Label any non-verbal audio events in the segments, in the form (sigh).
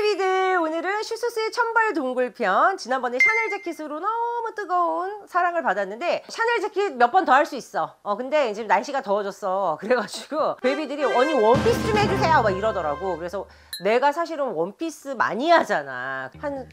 baby들 오늘은 슈스스의 천벌 동굴편 지난번에 샤넬 재킷으로 너무 뜨거운 사랑을 받았는데 샤넬 재킷 몇 번 더 할 수 있어. 어 근데 이제 날씨가 더워졌어. (laughs) 그래가지고 baby들이 언니 원피스 좀 해주세요. 막 이러더라고. 그래서 내가 사실은 원피스 많이 하잖아. 한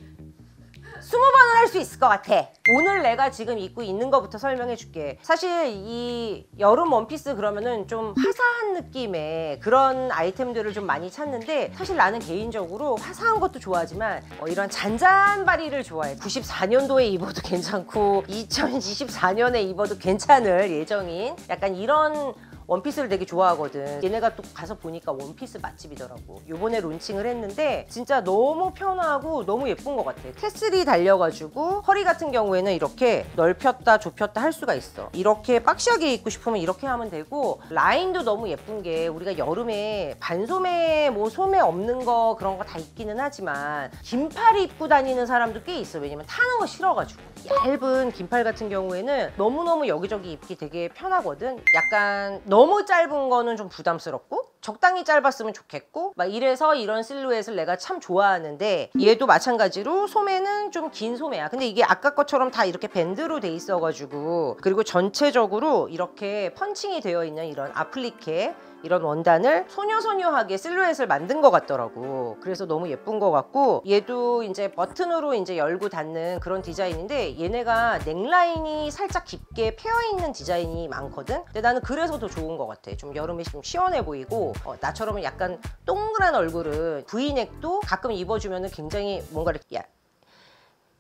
스무 번은 할 수 있을 것 같아. 오늘 내가 지금 입고 있는 것부터 설명해 줄게. 사실 이 여름 원피스 그러면은 좀 화사한 느낌의 그런 아이템들을 좀 많이 찾는데 사실 나는 개인적으로 화사한 것도 좋아하지만 어, 이런 잔잔바리를 좋아해. 94년도에 입어도 (laughs) 괜찮고 2024년에 입어도 괜찮을 예정인 약간 이런 원피스를 되게 좋아하거든. 얘네가 또 가서 보니까 원피스 맛집이더라고. 요번에 론칭을 했는데 진짜 너무 편하고 너무 예쁜 것 같아. 테슬이 달려가지고 허리 같은 경우에는 이렇게 넓혔다 좁혔다 할 수가 있어. 이렇게 박시하게 입고 싶으면 이렇게 하면 되고 라인도 너무 예쁜 게 우리가 여름에 반소매 뭐 소매 없는 거 그런 거다 입기는 하지만 긴팔 입고 다니는 사람도 꽤 있어. 왜냐면 타는 거 싫어가지고. 얇은 긴팔 같은 경우에는 너무너무 여기저기 입기 되게 편하거든. 약간 너무 짧은 거는 좀 부담스럽고 적당히 짧았으면 좋겠고 막 이래서 이런 실루엣을 내가 참 좋아하는데 얘도 마찬가지로 소매는 좀 긴 소매야. 근데 이게 아까 것처럼 다 이렇게 밴드로 돼 있어가지고 그리고 전체적으로 이렇게 펀칭이 되어 있는 이런 아플리케 이런 원단을 소녀소녀하게 실루엣을 만든 것 같더라고. 그래서 너무 예쁜 것 같고 얘도 이제 버튼으로 이제 열고 닫는 그런 디자인인데 얘네가 넥라인이 살짝 깊게 패여 있는 디자인이 많거든. 근데 나는 그래서 더 좋은 것 같아. 좀 여름에 좀 시원해 보이고 어, 나처럼 약간 동그란 얼굴은 V넥도 가끔 입어주면 굉장히 뭔가 이렇게 야,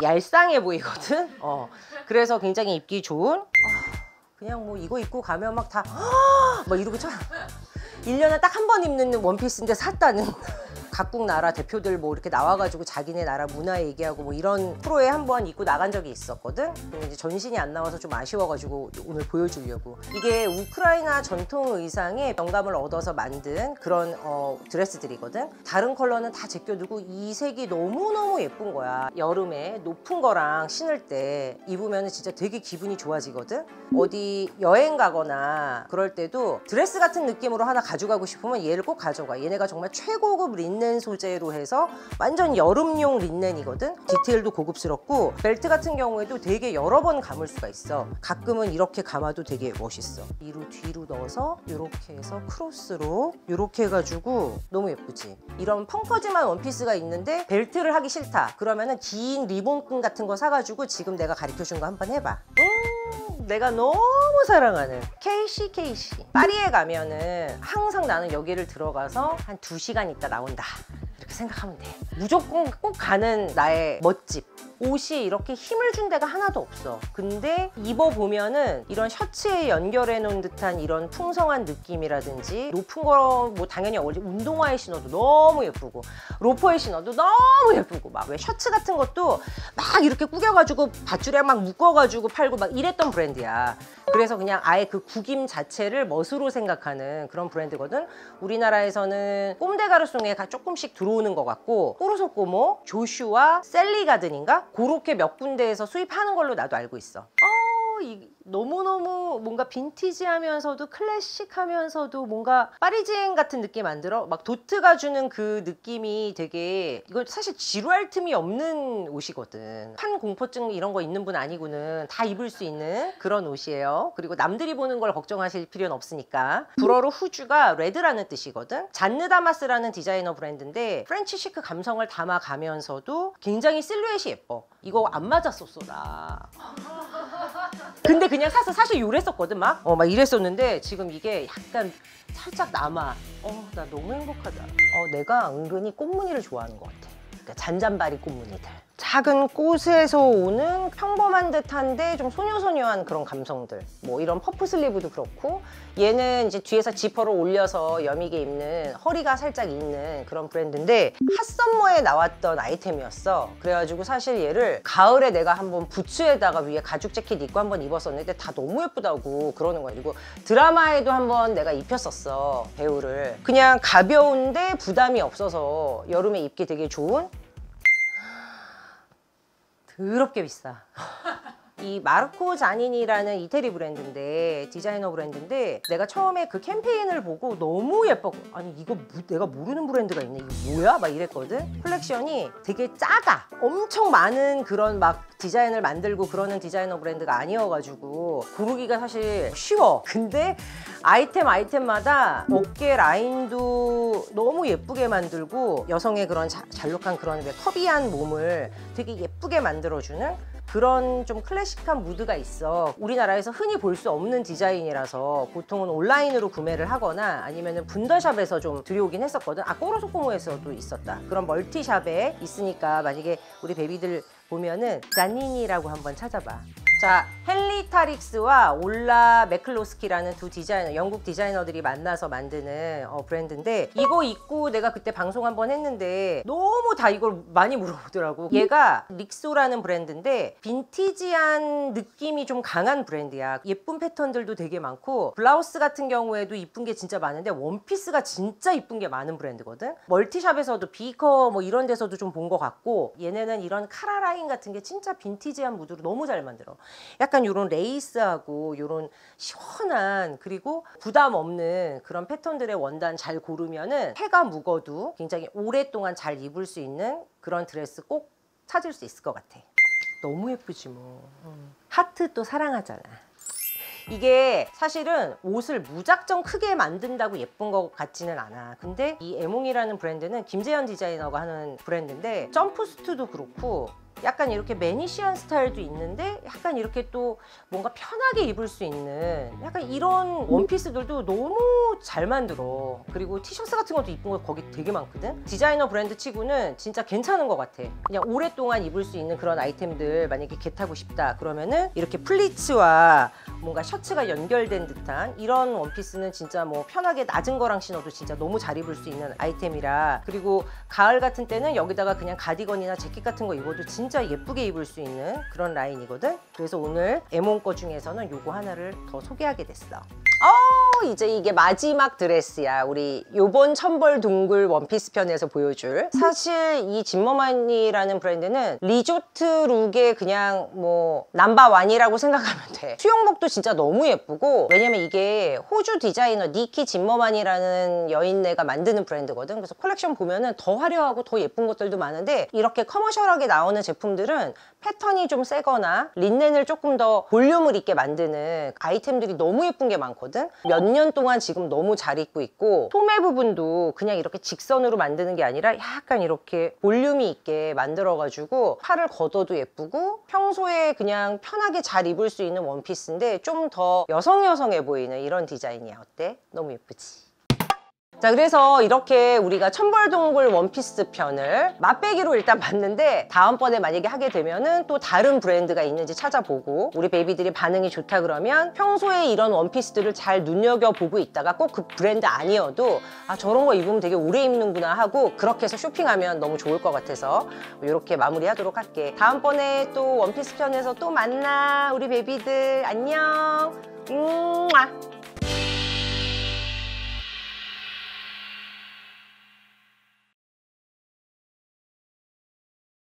얄쌍해 보이거든. 어, 그래서 굉장히 입기 좋은. 어, 그냥 뭐 이거 입고 가면 막 다막 이러고 참 1년에 딱 한 번 입는 원피스인데 샀다는 각국 나라 대표들 뭐 이렇게 나와가지고 자기네 나라 문화 얘기하고 뭐 이런 프로에 한 번 입고 나간 적이 있었거든. 근데 이제 전신이 안 나와서 좀 아쉬워가지고 오늘 보여주려고. 이게 우크라이나 전통 의상에 영감을 얻어서 만든 그런 어, 드레스들이거든. 다른 컬러는 다 제껴두고 이 색이 너무너무 예쁜 거야. 여름에 높은 거랑 신을 때 입으면 진짜 되게 기분이 좋아지거든. 어디 여행 가거나 그럴 때도 드레스 같은 느낌으로 하나 가져가고 싶으면 얘를 꼭 가져가. 얘네가 정말 최고급 린넨 소재로 해서 완전 여름용 린넨이거든. 디테일도 고급스럽고 벨트 같은 경우에도 되게 여러 번 감을 수가 있어. 가끔은 이렇게 감아도 되게 멋있어. 뒤로 뒤로 넣어서 이렇게 해서 크로스로 이렇게 해가지고 너무 예쁘지. 이런 펑퍼짐한 원피스가 있는데 벨트를 하기 싫다. 그러면은 긴 리본끈 같은 거 사가지고 지금 내가 가르쳐준 거 한번 해봐. 음, 내가 너무 사랑하는 KC KC 파리에 가면은 항상 나는 여기를 들어가서 한 두시간 있다 나온다 이렇게 생각하면 돼 무조건 꼭 가는 나의 멋집. 옷이 이렇게 힘을 준 데가 하나도 없어. 근데 입어보면은 이런 셔츠에 연결해 놓은 듯한 이런 풍성한 느낌이라든지 높은 거 뭐 당연히 어울리 운동화에 신어도 너무 예쁘고 로퍼에 신어도 너무 예쁘고 막 왜 셔츠 같은 것도 막 이렇게 꾸겨가지고 밧줄에 막 묶어가지고 팔고 막 이랬던 브랜드야 그래서 그냥 아예 그 구김 자체를 멋으로 생각하는 그런 브랜드거든. 우리나라에서는 꼼데 가르송에 조금씩 들어오는 것 같고 꼬르소 꼬모, 조슈와 셀리 가든인가? 그렇게 몇 군데에서 수입하는 걸로 나도 알고 있어. 어, 이, 너무너무 뭔가 빈티지하면서도 클래식하면서도 뭔가 Parisienne 같은 느낌 안 들어? 막 dot가 주는 그 느낌이 되게 이건 사실 지루할 틈이 없는 옷이거든. 환 공포증 이런 거 있는 분 아니고는 다 입을 수 있는 그런 옷이에요. 그리고 남들이 보는 걸 걱정하실 필요는 없으니까. 불어로 후주가 red라는 뜻이거든. 잔느 다마스라는 디자이너 브랜드인데 French chic 감성을 담아가면서도 굉장히 실루엣이 예뻐. 이거 안 맞았었어 나 근데 그냥 사서 사실 요랬었거든 막. 어, 막 이랬었는데 지금 이게 약간 살짝 남아. 어, 나 너무 행복하다. 어, 내가 은근히 꽃무늬를 좋아하는 것 같아. 그러니까 잔잔바리 꽃무늬들. 작은 꽃에서 오는 평범한 듯한데 좀 소녀소녀한 그런 감성들. 뭐 이런 퍼프 슬리브도 그렇고 얘는 이제 뒤에서 지퍼를 올려서 여미게 입는 허리가 살짝 있는 그런 브랜드인데 핫썸머에 나왔던 아이템이었어. 그래가지고 사실 얘를 가을에 내가 한번 부츠에다가 위에 가죽 재킷 입고 한번 입었었는데 다 너무 예쁘다고 그러는 거야. 그리고 드라마에도 한번 내가 입혔었어 배우를. 그냥 가벼운데 부담이 없어서 여름에 입기 되게 좋은 더럽게 비싸. 이 마르코 자니니라는 이태리 브랜드인데 디자이너 브랜드인데 내가 처음에 그 캠페인을 보고 너무 예뻤고 아니 이거 뭐- 내가 모르는 브랜드가 있네. 이거 뭐야? 막 이랬거든. 컬렉션이 되게 작아. 엄청 많은 그런 막 디자인을 만들고 그러는 디자이너 브랜드가 아니어가지고 고르기가 사실 쉬워. 근데 아이템 아이템마다 어깨 라인도 너무 예쁘게 만들고 여성의 그런 자- 잘록한 그런 왜 curvy한 몸을 되게 예쁘게 만들어주는 그런 좀 클래식한 무드가 있어. 우리나라에서 흔히 볼 수 없는 디자인이라서 보통은 온라인으로 구매를 하거나 아니면 분더샵에서 좀 들여오긴 했었거든. 아, 꼬르소 꼬모에서도 있었다. 그런 멀티샵에 있으니까 만약에 우리 baby들 보면은 자니니라고 한번 찾아봐. 자, 헨리에타 릭스와 올라 맥클로스키라는 두 디자이너, 영국 디자이너들이 만나서 만드는 어, 브랜드인데 이거 입고 내가 그때 방송 한번 했는데 너무 다 이걸 많이 물어보더라고. 얘가 릭소라는 브랜드인데 빈티지한 느낌이 좀 강한 브랜드야. 예쁜 패턴들도 되게 많고 블라우스 같은 경우에도 이쁜 게 진짜 많은데 원피스가 진짜 이쁜 게 많은 브랜드거든. 멀티샵에서도 비커 뭐 이런 데서도 좀 본 것 같고 얘네는 이런 카라 라인 같은 게 진짜 빈티지한 무드로 너무 잘 만들어. 약간 이런 레이스하고 이런 시원한 그리고 부담 없는 그런 패턴들의 원단 잘 고르면은 해가 묵어도 굉장히 오랫동안 잘 입을 수 있는 그런 드레스 꼭 찾을 수 있을 것 같아. 너무 예쁘지 뭐. 음. 하트 또 사랑하잖아. 이게 사실은 옷을 무작정 크게 만든다고 예쁜 것 같지는 않아. 근데 이 에몽이라는 브랜드는 김재현 디자이너가 하는 브랜드인데 점프수트도 그렇고 약간 이렇게 mannish한 스타일도 있는데 약간 이렇게 또 뭔가 편하게 입을 수 있는 약간 이런 원피스들도 너무 잘 만들어. 그리고 티셔츠 같은 것도 이쁜 거 거기 되게 많거든. 디자이너 브랜드 치고는 진짜 괜찮은 것 같아. 그냥 오랫동안 입을 수 있는 그런 아이템들 만약에 get 하고 싶다 그러면은 이렇게 플리츠와 뭔가 셔츠가 연결된 듯한 이런 원피스는 진짜 뭐 편하게 낮은 거랑 신어도 진짜 너무 잘 입을 수 있는 아이템이라 그리고 가을 같은 때는 여기다가 그냥 가디건이나 재킷 같은 거 입어도 진짜 예쁘게 입을 수 있는 그런 라인이거든. 그래서 오늘 에몬 거 중에서는 요거 하나를 더 소개하게 됐어 어 이제 이게 마지막 드레스야. 우리 요번 천벌 동굴 원피스 편에서 보여줄. 사실 이 짐머만이라는 브랜드는 리조트 룩의 그냥 뭐 number one이라고 생각하면 돼. 수영복도 진짜 너무 예쁘고 왜냐면 이게 호주 디자이너 니키 짐머만이라는 여인네가 만드는 브랜드거든. 그래서 컬렉션 보면은 더 화려하고 더 예쁜 것들도 많은데 이렇게 commercial하게 나오는 제품들은 패턴이 좀 세거나 린넨을 조금 더 볼륨을 있게 만드는 아이템들이 너무 예쁜 게 많 거든 몇 년 동안 지금 너무 잘 입고 있고 소매 부분도 그냥 이렇게 직선으로 만드는 게 아니라 약간 이렇게 볼륨이 있게 만들어 가지고 팔을 걷어도 예쁘고 평소에 그냥 편하게 잘 입을 수 있는 원피스인데 좀 더 여성 여성해 보이는 이런 디자인이야 어때? 너무 예쁘지? 자 그래서 이렇게 우리가 천벌동굴 원피스 편을 맛배기로 일단 봤는데 다음번에 만약에 하게 되면은 또 다른 브랜드가 있는지 찾아보고 우리 베이비들이 반응이 좋다 그러면 평소에 이런 원피스들을 잘 눈여겨보고 있다가 꼭 그 브랜드 아니어도 아 저런 거 입으면 되게 오래 입는구나 하고 그렇게 해서 쇼핑하면 너무 좋을 것 같아서 이렇게 마무리하도록 할게. 다음번에 또 원피스 편에서 또 만나 우리 베이비들. 안녕. 음